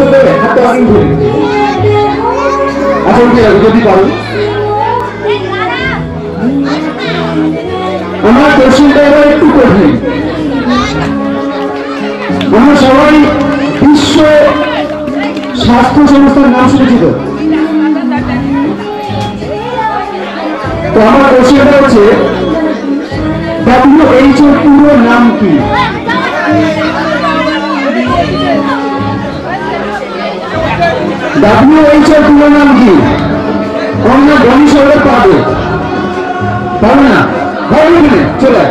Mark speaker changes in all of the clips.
Speaker 1: উত্তর দেবে, হাত তো ধরে উঠে যাবে যদি পারো। আমার কোশ্চেনটা এবার একটু কঠিন আমরা সবাই বিশ্ব স্বাস্থ্য সংস্থার নাম শুনেছি তো। আমার কোশ্চেনটা হচ্ছে ডাব্লিউএইচ এর পুরো নাম কি? ডাব্লিউএইচ এর পুরো নাম কি? অন্য গণি সবাই পাবে। পাবে না? পাবে না চলে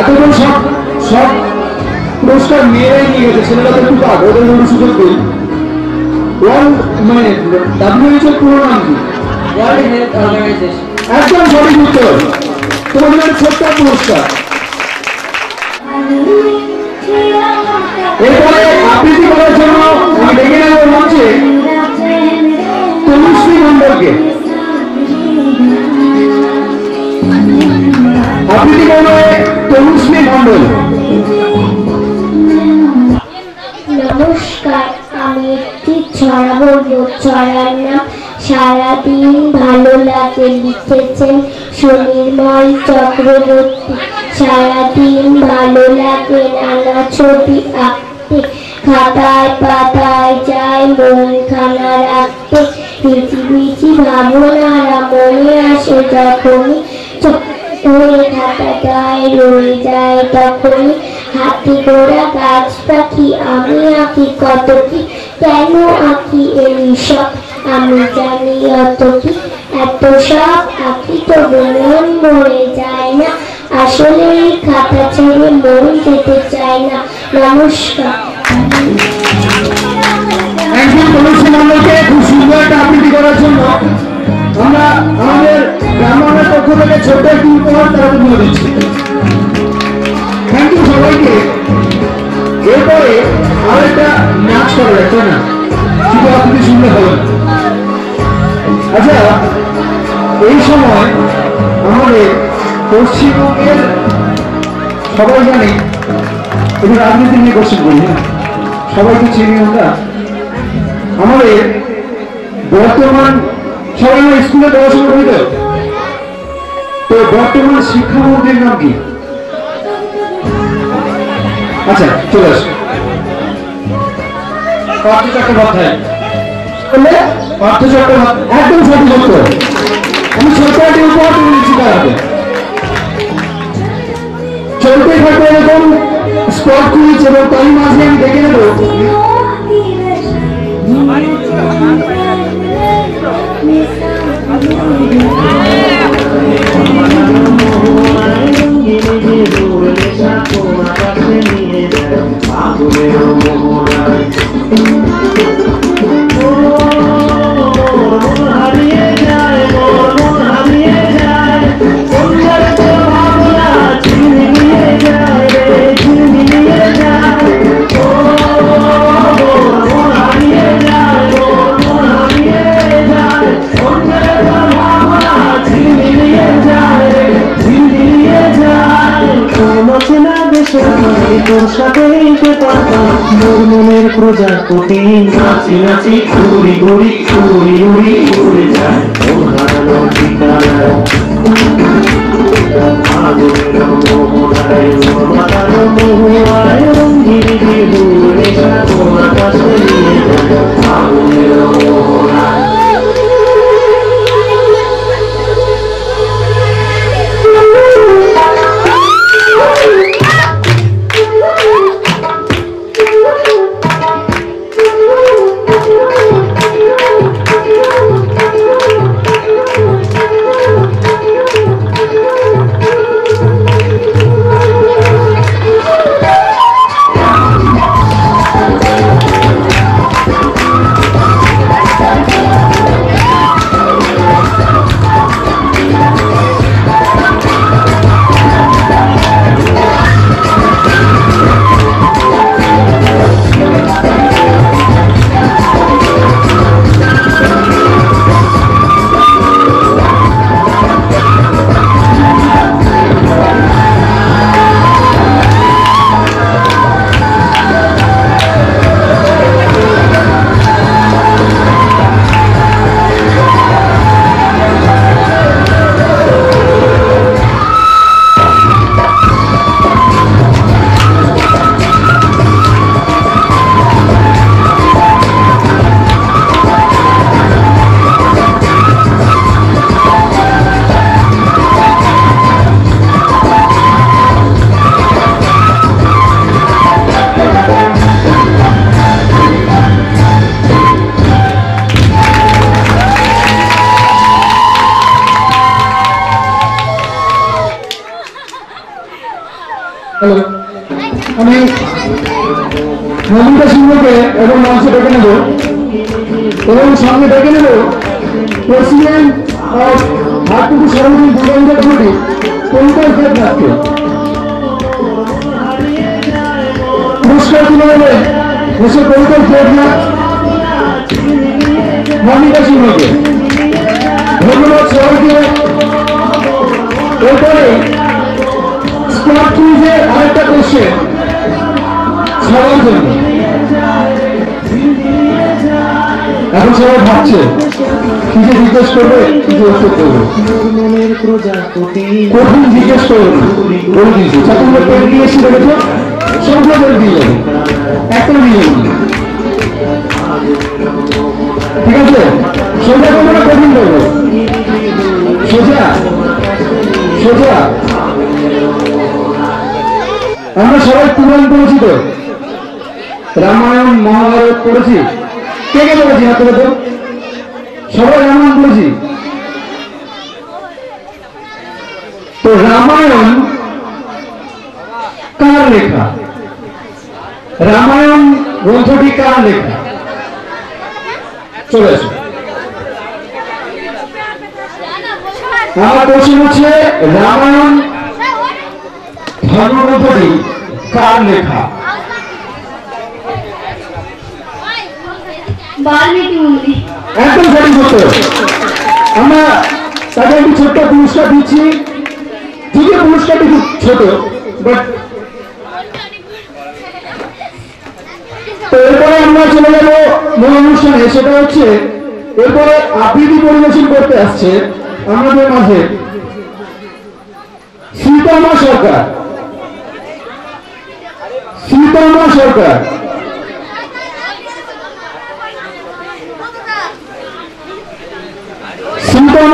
Speaker 1: এতক্ষণ সব সব পুরস্কার মেয়েরাই নিয়ে গেছে ছেলেরা তো একটু পাক ওদের জন্য সুযোগ দিই। ওয়ান মানে ডাব্লিউএইচ এর পুরো নাম কি?
Speaker 2: World Health Organization.
Speaker 1: একদম সঠিক উত্তর। তোমাদের ছোট্ট পুরস্কার। আবৃত্তি করবে তনুশ্রী মন্ডল
Speaker 3: নমস্কার, আমি একটি ছড়া বলব ছড়ার নাম সারাদিন ভালো লাগে লিখেছেন সুনির্মল চক্রবর্তী। সারাদিন ভালো লাগে নানা ছবি আঁকতে। খাতায় পাতায় যায় মন খানা রাখতে। মিছি মিছি ভাবনারা মনে আসে যখনই হয়ে খাতা গায়ে রয়ে যায় তখনই হাতি ঘোড়া, গাছ পাখি, আমি আঁকি কত কি, কেন আঁকি এই সব? আমি জানি অত কি, এত সব আঁকি তো মন মরে যায় না। আসলে এই খাতা ছেড়ে মন যেতে চায় না। নমস্কার।
Speaker 1: একজন খুব সুন্দর একটা আবৃত্তি করার জন্য আমরা আমাদের গ্রামের পক্ষ থেকে ছোট একটি উপহার তারা তুলে দিচ্ছি থ্যাংক ইউ সবাইকে। এরপরে আর একটা নাচ করবে তাই না? শুধু আবৃত্তি শুনলে হবে আচ্ছা এই সময় আমাদের পশ্চিমবঙ্গের সবাই জানে একটু রাজনীতি নিয়ে কোশ্চেন করি হ্যাঁ? সবাই তো চিনি আমরা। আমাদের বর্তমান সবাই আমরা স্কুলে পড়াশোনা করি তো তো বর্তমান শিক্ষামন্ত্রীর নাম কি? আচ্ছা চলে আসো। পার্থ চট্টোপাধ্যায়। বললে? পার্থ চট্টোপাধ্যায়। একদম সঠিক উত্তর। আমি ছোট্ট একটি উপহার তুলে দিচ্ছি তার হাতে। চলতে থাকবে এরকম স্পট কুইজ এবং তারই মাঝে আমি দেখে নেব।
Speaker 4: তোর নাচি নাচি ঘুরি ঘুরি ঘুরি ঘুরি hello.
Speaker 3: আমি
Speaker 1: নমিতা সিংহকে এবং মঞ্চে ডেকে নেব। এবং সামনে ডেকে নেব। প্রেসিডেন্ট অফ হাটপুর সার্বজনীন দুর্গান্ধ কমিটি পঙ্কজ দেবনাথকে পুরস্কার তুলে দেবে মিস্টার পঙ্কজ দেবনাথ নমিতা সিংহকে ভাবছে? কি জিজ্ঞেস করবে? কি করবে কঠিন জিজ্ঞেস করবে? বলে দিয়েছি। দিয়ে এসে পেন দিয়ে যাবে। দিয়ে ঠিক আছে? সোজা করব কঠিন সোজা। সোজা। আমরা সবাই পুরাণ পড়েছি তো। রামায়ণ, মহাভারত পড়েছি। কে কে পড়েছি? হাতে সবাই রামায়ণ পড়েছি। তো রামায়ণ কার লেখা? রামায়ণ গ্রন্থটি কার লেখা? চলে আসুন আমার প্রশ্ন হচ্ছে, রামায়ণ ধর্মগ্রন্থটি কার লেখা?
Speaker 3: বাল্মীকি মুনি
Speaker 1: একদম সঠিক উত্তর। আমরা তাকে একটি ছোট্ট পুরস্কার দিচ্ছি। যদিও পুরস্কারটি খুব ছোট বাট তো এরপরে আমরা চলে যাব মূল অনুষ্ঠানে। সেটা হচ্ছে, এরপরে আবৃত্তি পরিবেশন করতে আসছে আমাদের মাঝে সীতামা সরকার। সীতামা সরকার।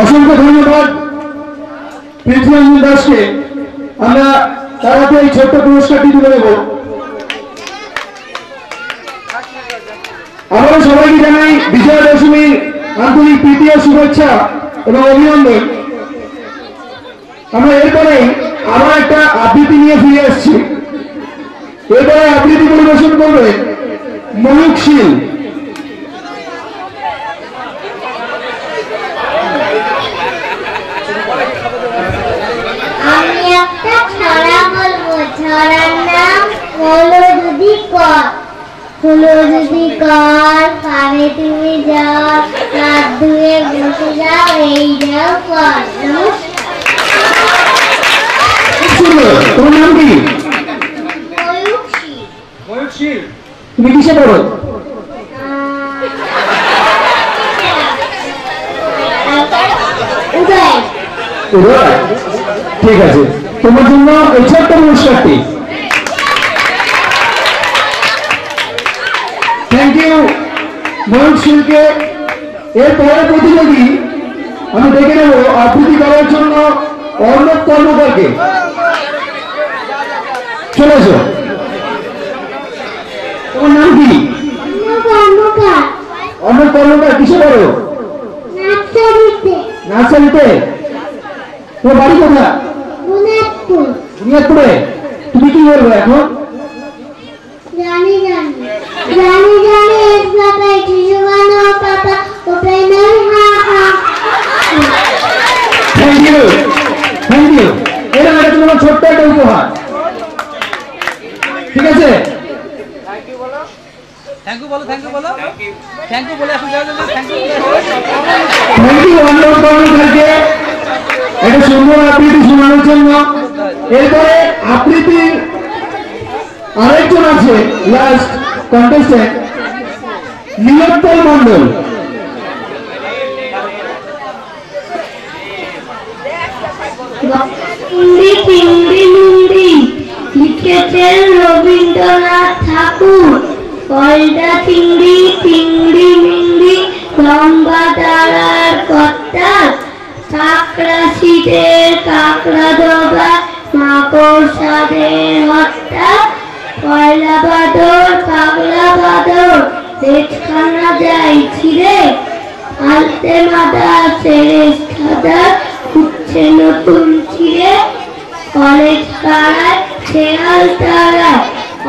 Speaker 1: অসংখ্য ধন্যবাদ। পৃথ্বীরঞ্জন দাসকে আমরা তার এই ছোট্ট পুরস্কারটি তুলে দেব। আমরা সবাইকে জানাই বিজয়া দশমীর আন্তরিক প্রীতি ও শুভেচ্ছা এবং অভিনন্দন। আমরা এরপরে আবার একটা আবৃত্তি নিয়ে ফিরে আসছি। এরপরে আবৃত্তি পরিবেশন করবে ময়ূক শীল। তোমার নাম কি তুমি কিসে
Speaker 5: ঠিক আছে। তোমার জন্য এই ছোট্ট পুরস্কারটি। শিল্পে এর পরের প্রতিযোগী আমি দেখে নেব আবৃত্তি করার জন্য অর্ণব কর্মকারকে। চলে এসো তোমার নাম কি? অর্ণব কর্মকার, কিসে করো নার্সারিতে। তোমার বাড়ি কোথায়? তুমি কি করবে এখন?
Speaker 3: জানি। জানি জানি।
Speaker 5: একটা তোমার ছোট্ট একটা উপহার। ঠিক আছে?
Speaker 1: থ্যাংক ইউ বলো থ্যাংক ইউ বলো। থ্যাংক ইউ বলে আসুন থ্যাংক ইউ
Speaker 5: থ্যাংক ইউ অন্যর কর্মকারকে একটা সুন্দর আবৃত্তি শোনানোর জন্য। এরপরে আবৃত্তির আরেকজন আছে লাস্ট কন্টেস্টেন্ট নীলোত্পল মন্ডল
Speaker 3: রবীন্দ্রনাথ ঠাকুর। কয়টা চিংড়ি চিংড়ি মিংড়ি লম্বা তারার কর্তা। কাকড়া শীতের কাকড়া দবা মাকড় সাদের হত্যা। পয়লা বাদর, কাকড়া বাদর পেটখানা যাই আলতে মাদা সেরে সাদা উঠছে নতুন ছিঁড়ে। শেয়াল তারায়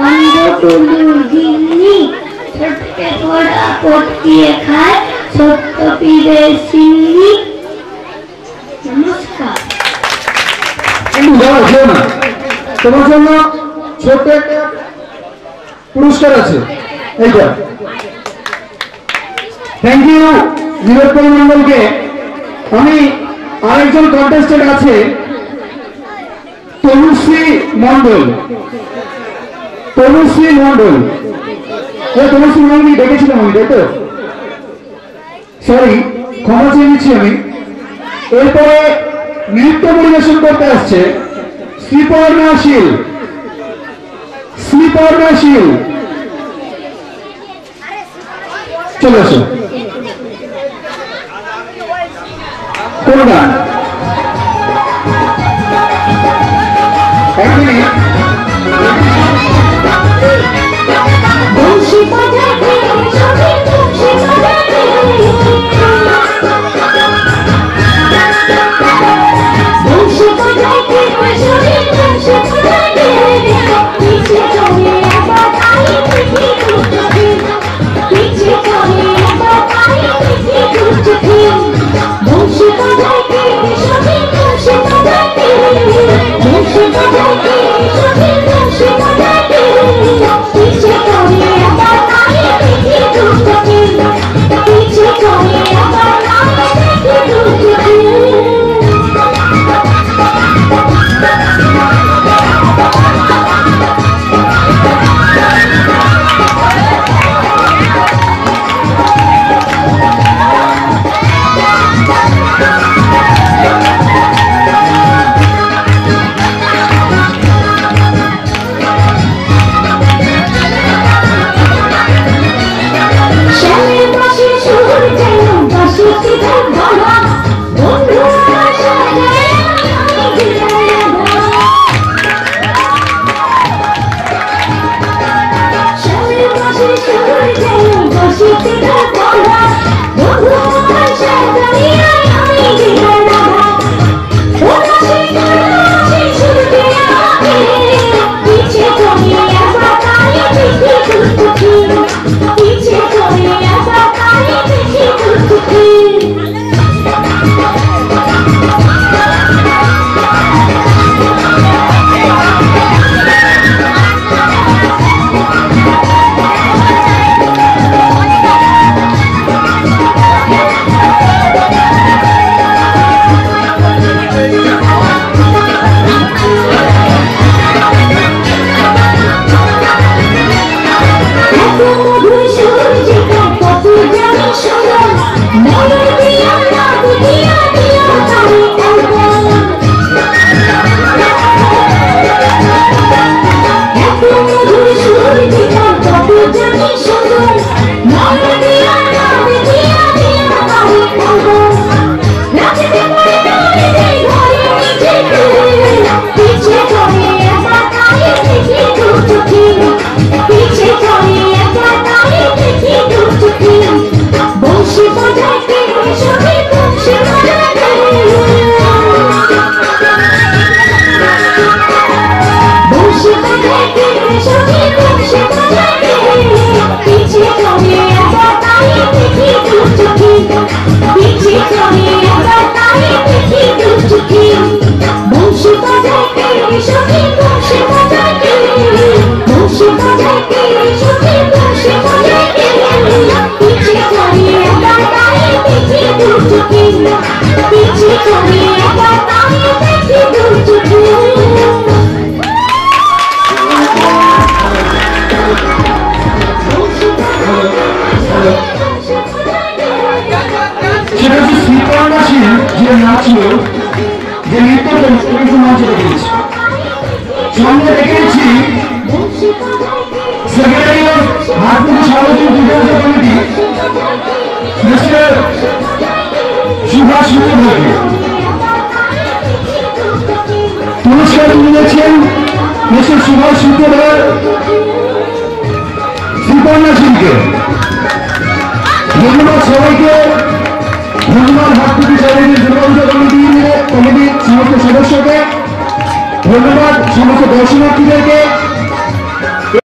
Speaker 3: অন্ধ টুলুর গিন্নি, ছোটকে
Speaker 5: যেও তোমার জন্য ছোট্ট একটা পুরস্কার আছে। এইটা থ্যাংক ইউ নীলোৎপল মন্ডলকে আমি আরেকজন কন্টেস্টেন্ট আছে, তনুশ্রী মন্ডল তনুশ্রী মন্ডল তনুশ্রী মন্ডল ডেকেছিলাম আমি তো? সরি ক্ষমা চেয়ে নিচ্ছি আমি। এরপরে নৃত্য পরিবেশন করতে আসছে শ্রীপর্ণা শীল। শ্রীপর্ণা শীল। চলে এসো
Speaker 1: コーナー。She did সঙ্গে দেখেছি সেক্রেটারি অফ হাটপুর সার্বজনীন defence committee, mister Subhash Mukhopadhyay পুরস্কার নিয়েছেন মিস্টার সুভাষ শুক্রবার শ্রীকর্ণা সিংকে ধন্যবাদ সবাইকে। ধন্যবাদ সার্বজনীন যুবক কমিটি কমিটির সমস্ত সদস্যকে। ধন্যবাদ সমস্ত দর্শনার্থীদেরকে।